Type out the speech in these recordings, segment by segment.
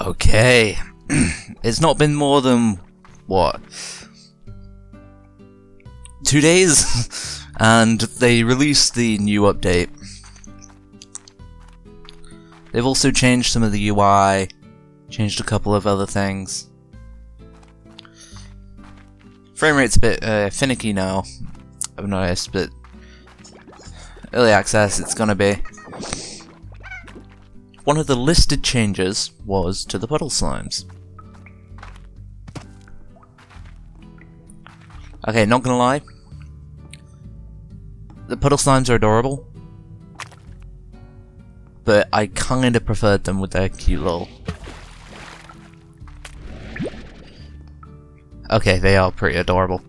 Okay. it's not been more than, what? Two days? and they released the new update. They've also changed some of the UI, changed a couple of other things. Frame rate's a bit uh, finicky now, I've noticed, but early access it's gonna be. One of the listed changes was to the puddle slimes. Okay, not gonna lie. The puddle slimes are adorable. But I kinda preferred them with their cute little... Okay, they are pretty adorable.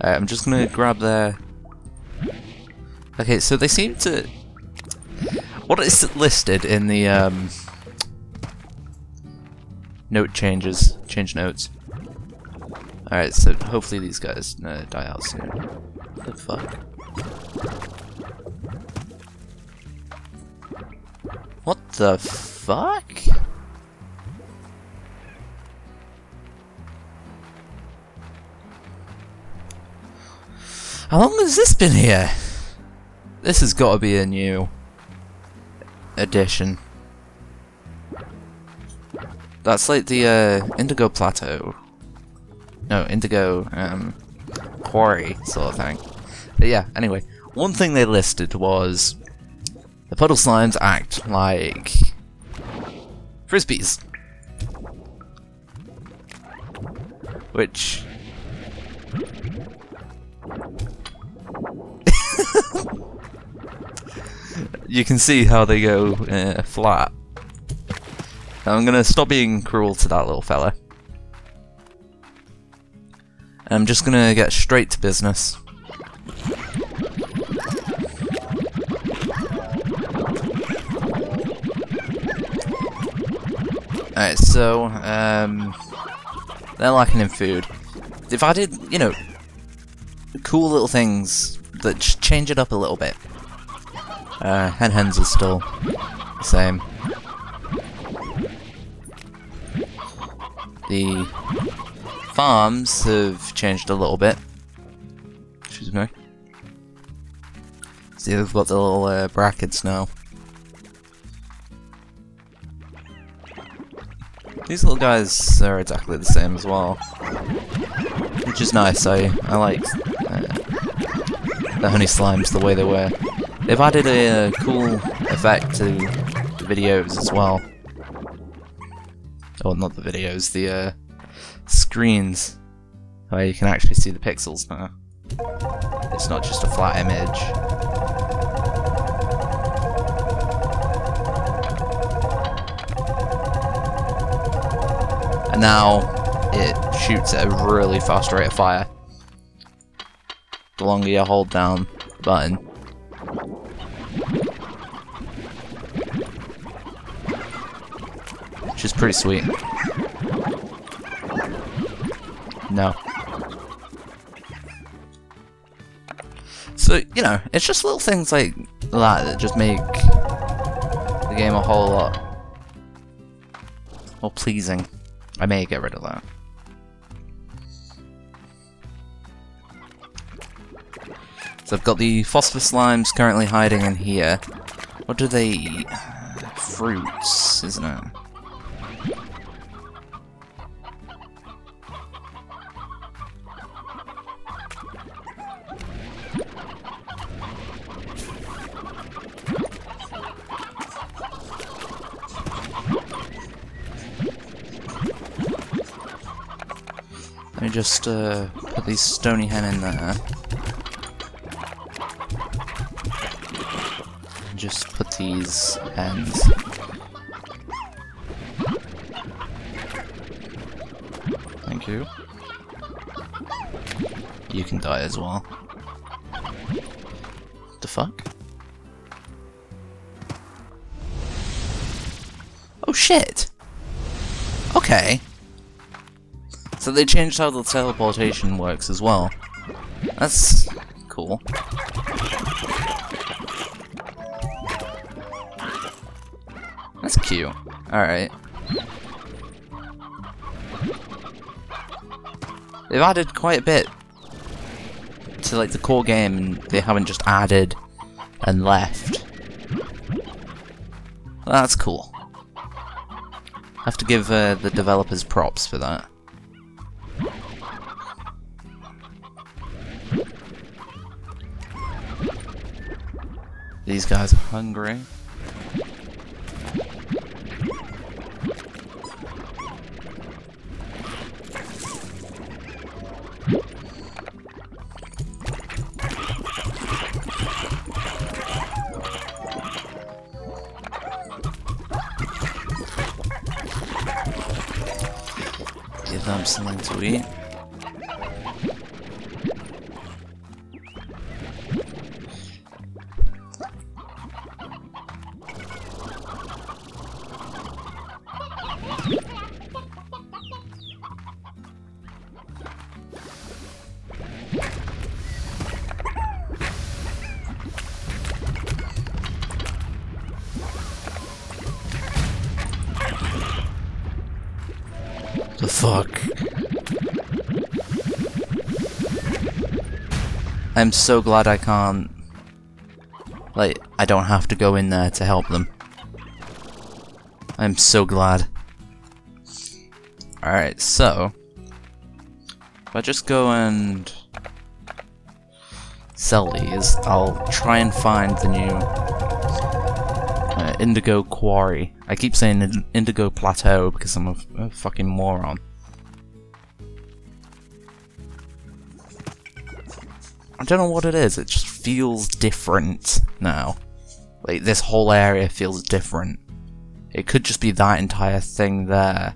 I'm just gonna grab their... Okay, so they seem to what is listed in the um, note changes? Change notes. Alright, so hopefully these guys uh, die out soon. What the fuck? What the fuck? How long has this been here? This has got to be a new edition. That's like the uh, Indigo Plateau. No, Indigo um, Quarry sort of thing. But yeah, anyway, one thing they listed was the puddle slimes act like frisbees. Which you can see how they go uh, flat. I'm gonna stop being cruel to that little fella. I'm just gonna get straight to business. Alright, so, um, they're lacking in food. They've added, you know, cool little things that change it up a little bit. Uh, hen hens are still the same. The farms have changed a little bit. Excuse me. See, they've got the little uh, brackets now. These little guys are exactly the same as well, which is nice. I I like uh, the honey slimes the way they were. They've added a, cool effect to the videos as well. Oh, not the videos, the uh, screens. Where you can actually see the pixels now. It's not just a flat image. And now it shoots at a really fast rate of fire. The longer you hold down the button. Which is pretty sweet. No. So, you know, it's just little things like that that just make the game a whole lot more pleasing. I may get rid of that. So I've got the phosphor slimes currently hiding in here. What do they eat? Fruits, isn't it? Me just uh, put these stony hen in there. Just put these hens. Thank you. You can die as well. The fuck? Oh shit! Okay. So they changed how the teleportation works as well. That's cool. That's cute. Alright. They've added quite a bit to like the core game and they haven't just added and left. That's cool. I have to give uh, the developers props for that. These guys are hungry. Give them something to eat. Fuck? I'm so glad I can't... Like, I don't have to go in there to help them. I'm so glad. Alright, so... If I just go and... Sell these, I'll try and find the new... Uh, Indigo Quarry. I keep saying Indigo Plateau because I'm a, a fucking moron. I don't know what it is, it just feels different now. Like, this whole area feels different. It could just be that entire thing there.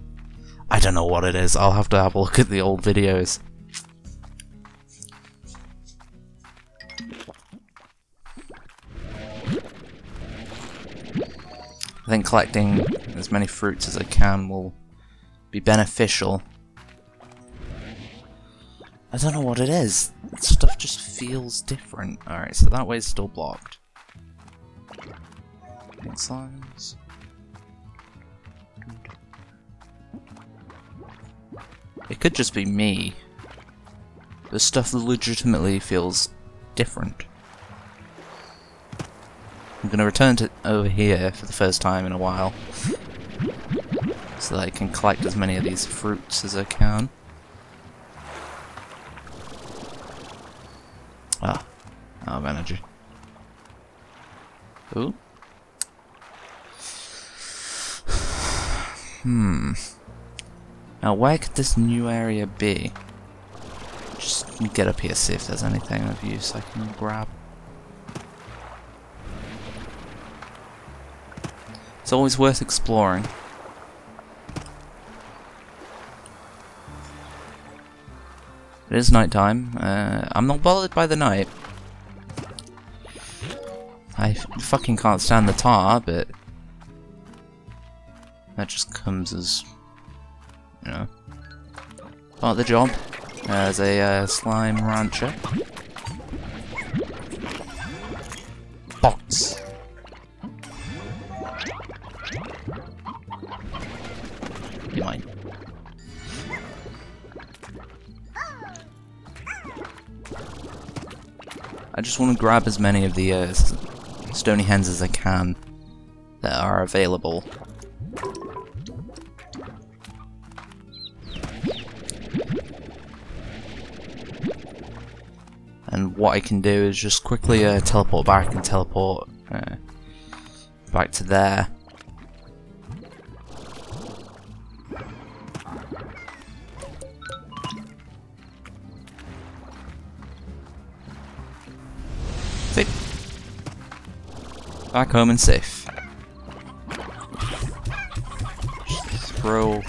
I don't know what it is, I'll have to have a look at the old videos. I think collecting as many fruits as I can will be beneficial. I don't know what it is. Stuff just feels different. Alright, so that way's still blocked. Slimes. It could just be me. The stuff legitimately feels different. I'm gonna return to over here for the first time in a while. So that I can collect as many of these fruits as I can. Ah, out of energy. Ooh. Hmm. Now where could this new area be? Just get up here, see if there's anything of use I can grab. It's always worth exploring. It is night time. Uh, I'm not bothered by the night. I fucking can't stand the tar, but that just comes as, you know, part of the job as a uh, slime rancher. Bots. You mind? I just want to grab as many of the uh, stony hens as I can that are available. And what I can do is just quickly uh, teleport back and teleport uh, back to there. Back home and safe. Just throw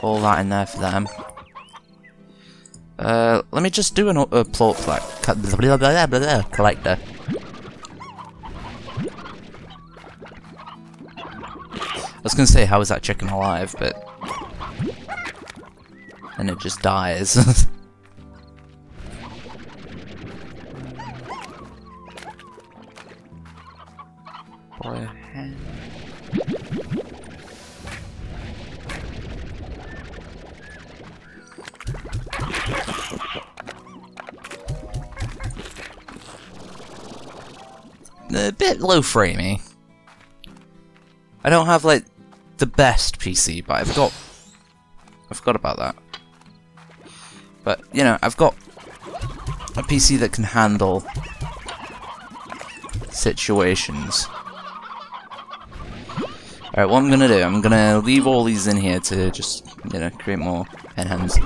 all that in there for them. Uh, let me just do an uh, plort collector. I was gonna say, how is that chicken alive, but... And it just dies. bit low framey. I don't have like the best PC, but I've got I forgot about that. But you know, I've got a PC that can handle situations. Alright, what I'm gonna do, I'm gonna leave all these in here to just, you know, create more pen hands.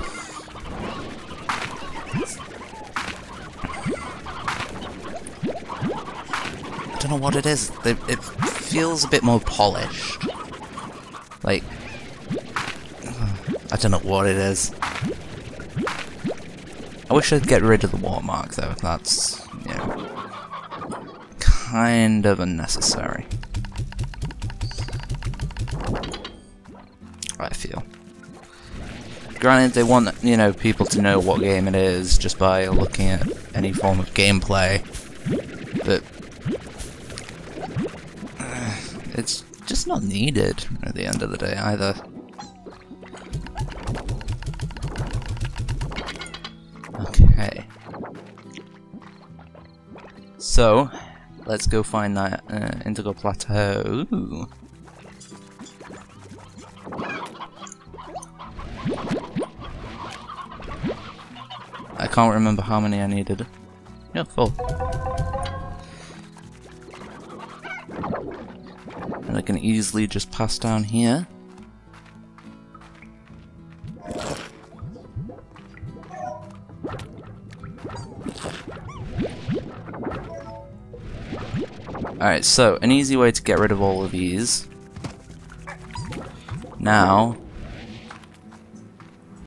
I don't know what it is. It, it feels a bit more polished. Like, I don't know what it is. I wish I'd get rid of the watermark though. That's, kind of unnecessary. I feel. Granted, they want, you know, people to know what game it is just by looking at any form of gameplay, but it's just not needed at the end of the day either. Okay. So, let's go find that uh, Indigo Plateau. Ooh. I can't remember how many I needed. Yeah, full. And I can easily just pass down here. Alright, so an easy way to get rid of all of these now